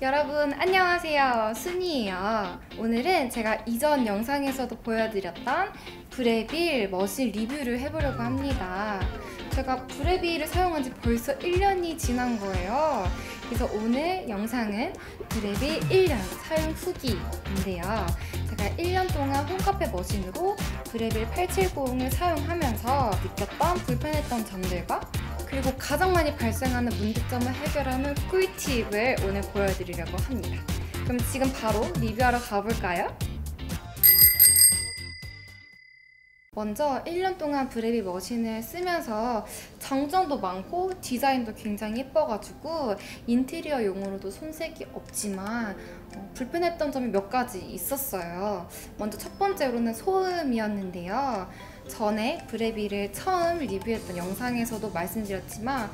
여러분 안녕하세요. 순이에요. 오늘은 제가 이전 영상에서도 보여드렸던 브레빌 머신 리뷰를 해보려고 합니다. 제가 브레빌을 사용한 지 벌써 1년이 지난 거예요. 그래서 오늘 영상은 브레빌 1년 사용 후기인데요. 제가 1년 동안 홈카페 머신으로 브레빌 870을 사용하면서 느꼈던 불편했던 점들과 그리고 가장 많이 발생하는 문제점을 해결하는 꿀팁을 오늘 보여드리려고 합니다. 그럼 지금 바로 리뷰하러 가볼까요? 먼저 1년 동안 브레비 머신을 쓰면서 장점도 많고 디자인도 굉장히 예뻐가지고 인테리어 용으로도 손색이 없지만 어, 불편했던 점이 몇 가지 있었어요. 먼저 첫 번째로는 소음이었는데요. 전에 브레비를 처음 리뷰했던 영상에서도 말씀드렸지만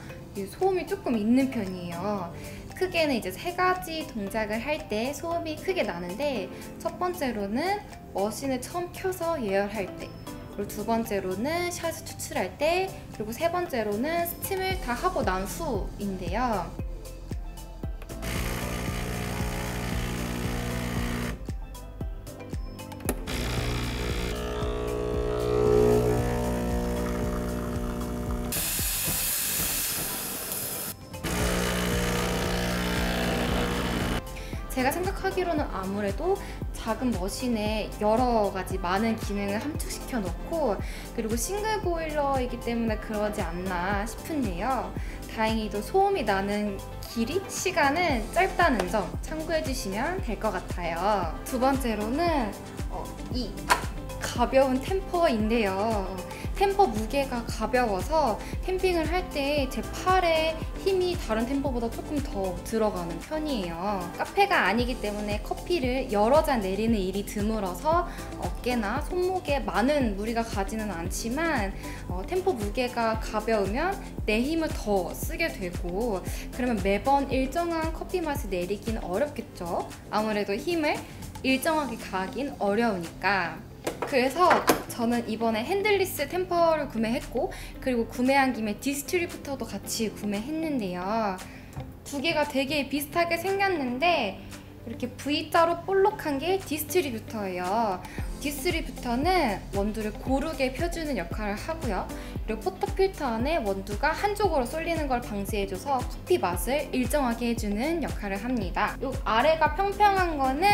소음이 조금 있는 편이에요. 크게는 이제 세 가지 동작을 할 때 소음이 크게 나는데 첫 번째로는 머신을 처음 켜서 예열할 때 그리고 두 번째로는 샷을 추출할 때 그리고 세 번째로는 스팀을 다 하고 난 후인데요. 제가 생각하기로는 아무래도 작은 머신에 여러 가지 많은 기능을 함축시켜 놓고 그리고 싱글 보일러이기 때문에 그러지 않나 싶은데요. 다행히도 소음이 나는 길이, 시간은 짧다는 점 참고해 주시면 될 것 같아요. 두 번째로는 어, 이 가벼운 템퍼인데요. 템퍼 무게가 가벼워서 캠핑을 할 때 제 팔에 힘이 다른 tamper보다 조금 더 들어가는 편이에요. 카페가 아니기 때문에 커피를 여러 잔 내리는 일이 드물어서 어깨나 손목에 많은 무리가 가지는 않지만 어, tamper 무게가 가벼우면 내 힘을 더 쓰게 되고 그러면 매번 일정한 커피 맛을 내리긴 어렵겠죠. 아무래도 힘을 일정하게 가긴 어려우니까 그래서 저는 이번에 handleless tamper를 구매했고 그리고 구매한 김에 distributor도 같이 구매했는데요. 두 개가 되게 비슷하게 생겼는데 이렇게 V자로 볼록한 게 distributor예요. distributor는 원두를 고르게 펴주는 역할을 하고요. 그리고 portafilter 안에 원두가 한쪽으로 쏠리는 걸 방지해줘서 커피 맛을 일정하게 해주는 역할을 합니다. 이 아래가 평평한 거는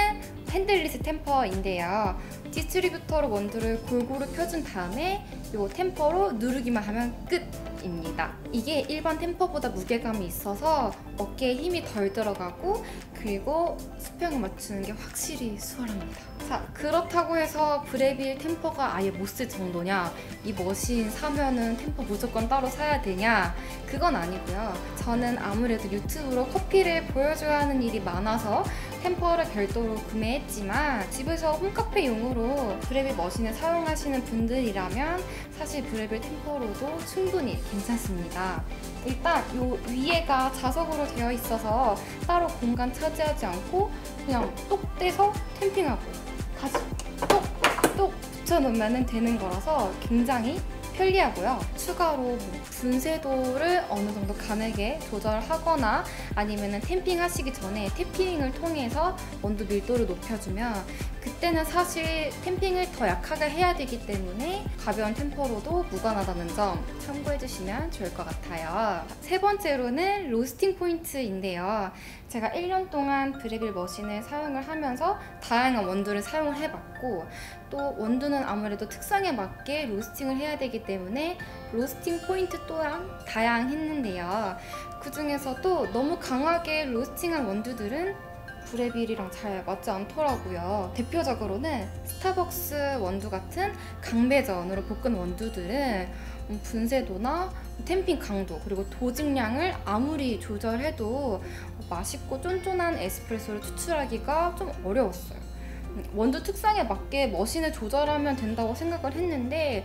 handleless tamper인데요. distributor로 원두를 골고루 펴준 다음에 이 tamper로 누르기만 하면 끝입니다. 이게 일반 tamper보다 무게감이 있어서 어깨에 힘이 덜 들어가고 그리고 수평을 맞추는 게 확실히 수월합니다. 자 그렇다고 해서 브레빌 tamper가 아예 못 쓸 정도냐 이 machine 사면은 tamper 무조건 따로 사야 되냐 그건 아니고요. 저는 아무래도 유튜브로 커피를 보여줘야 하는 일이 많아서 템퍼를 별도로 구매했지만 집에서 홈카페용으로 브레빌 머신을 사용하시는 분들이라면 사실 브레빌 템퍼로도 충분히 괜찮습니다. 일단 이 위에가 자석으로 되어 있어서 따로 공간 차지하지 않고 그냥 똑 떼서 캠핑하고 다시 똑 똑 붙여놓으면 되는 거라서 굉장히 편리하고요. 추가로 뭐 분쇄도를 어느 정도 가늘게 조절하거나 아니면 템핑 하시기 전에 탭핑을 통해서 원두 밀도를 높여주면 그 때는 사실 템핑을 더 약하게 해야 되기 때문에 가벼운 템퍼로도 무관하다는 점 참고해 주시면 좋을 것 같아요. 세 번째로는 로스팅 포인트인데요. 제가 1년 동안 브레빌 머신을 사용을 하면서 다양한 원두를 사용을 해봤고 또 원두는 아무래도 특성에 맞게 로스팅을 해야 되기 때문에 로스팅 포인트 또한 다양했는데요. 그 중에서도 너무 강하게 로스팅한 원두들은 브레빌이랑 잘 맞지 않더라고요. 대표적으로는 스타벅스 원두 같은 강배전으로 볶은 원두들은 분쇄도나 템핑 강도 그리고 도직량을 아무리 조절해도 맛있고 쫀쫀한 에스프레소를 추출하기가 좀 어려웠어요. 원두 특성에 맞게 머신을 조절하면 된다고 생각을 했는데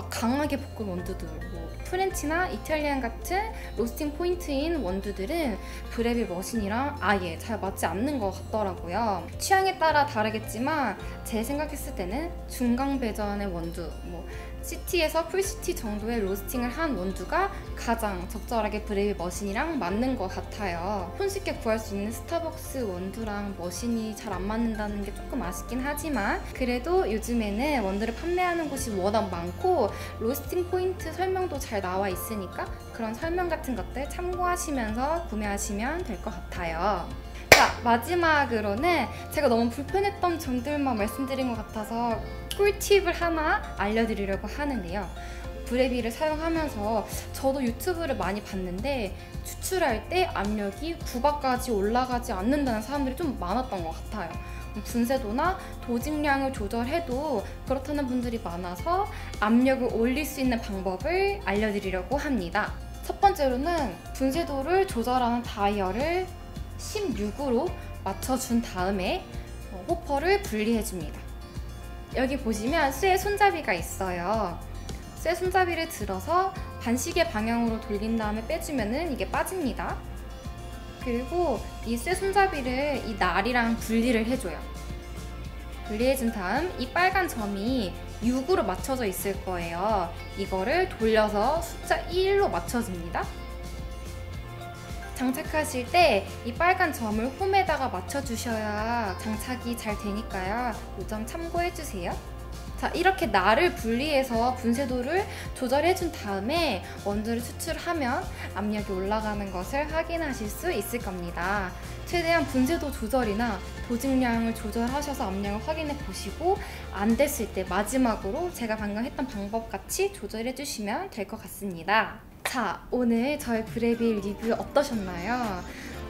막 강하게 볶은 원두들, 뭐 French나 Italian 같은 로스팅 포인트인 원두들은 브레빌 machine이랑 아예 잘 맞지 않는 것 같더라고요. 취향에 따라 다르겠지만 제 생각했을 때는 중강 배전의 원두, 뭐 city에서 full city 정도의 roasting을 한 원두가 가장 적절하게 브레빌 machine이랑 맞는 것 같아요. 손쉽게 구할 수 있는 스타벅스 원두랑 machine이 잘 안 맞는다는 게 조금 아쉽긴 하지만 그래도 요즘에는 원두를 판매하는 곳이 워낙 많고 로스팅 포인트 설명도 잘 나와 있으니까 그런 설명 같은 것들 참고하시면서 구매하시면 될 것 같아요. 자, 마지막으로는 제가 너무 불편했던 점들만 말씀드린 것 같아서 꿀팁을 하나 알려드리려고 하는데요. 브레비를 사용하면서 저도 유튜브를 많이 봤는데 추출할 때 압력이 9바까지 올라가지 않는다는 사람들이 좀 많았던 것 같아요. 분쇄도나 도직량을 조절해도 그렇다는 분들이 많아서 압력을 올릴 수 있는 방법을 알려드리려고 합니다. 첫 번째로는 분쇄도를 조절하는 다이얼을 16으로 맞춰준 다음에 어, 호퍼를 분리해줍니다. 여기 보시면 쇠 손잡이가 있어요. 쇠 손잡이를 들어서 반시계 방향으로 돌린 다음에 빼주면은 이게 빠집니다. 그리고 이 쇠 손잡이를 이 날이랑 분리를 해줘요. 분리해준 다음 이 빨간 점이 6으로 맞춰져 있을 거예요. 이거를 돌려서 숫자 1로 맞춰줍니다. 장착하실 때 이 빨간 점을 홈에다가 맞춰주셔야 장착이 잘 되니까요. 이 점 참고해주세요. 자, 이렇게 날을 분리해서 분쇄도를 조절해준 다음에 원두를 추출하면 압력이 올라가는 것을 확인하실 수 있을 겁니다. 최대한 분쇄도 조절이나 도직량을 조절하셔서 압력을 확인해 보시고 안 됐을 때 마지막으로 제가 방금 했던 방법 같이 조절해 주시면 될 것 같습니다. 자, 오늘 저의 브레빌 리뷰 어떠셨나요?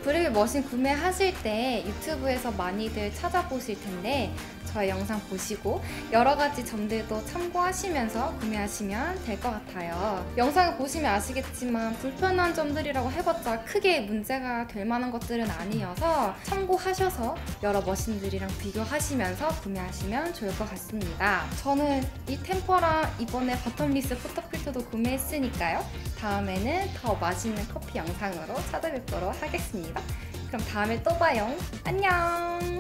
브레빌 머신 구매하실 때 유튜브에서 많이들 찾아보실 텐데 저의 영상 보시고 여러 가지 점들도 참고하시면서 구매하시면 될 것 같아요. 영상을 보시면 아시겠지만 불편한 점들이라고 해봤자 크게 문제가 될 만한 것들은 아니어서 참고하셔서 여러 machine들이랑 비교하시면서 구매하시면 좋을 것 같습니다. 저는 이 tamper랑 이번에 bottomless portafilter도 구매했으니까요. 다음에는 더 맛있는 커피 영상으로 찾아뵙도록 하겠습니다. 그럼 다음에 또 봐요. 안녕!